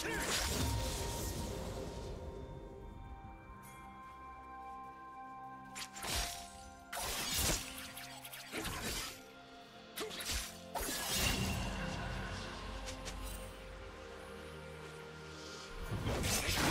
Two. Let's go.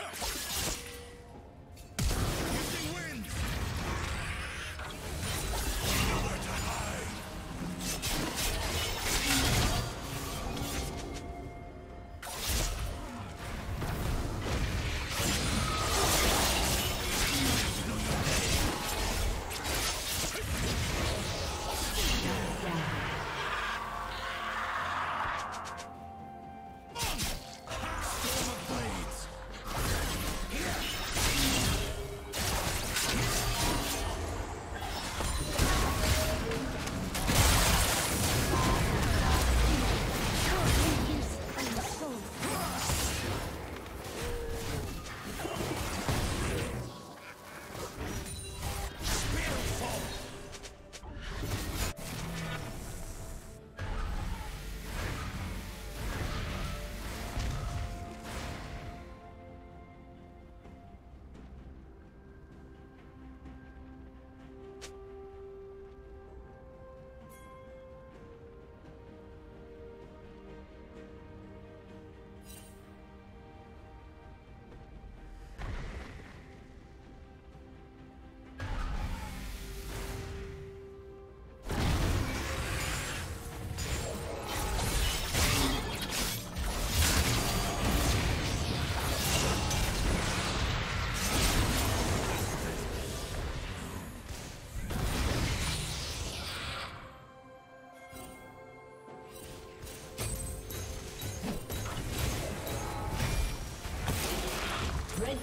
Huh.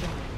Justin.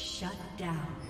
Shut down.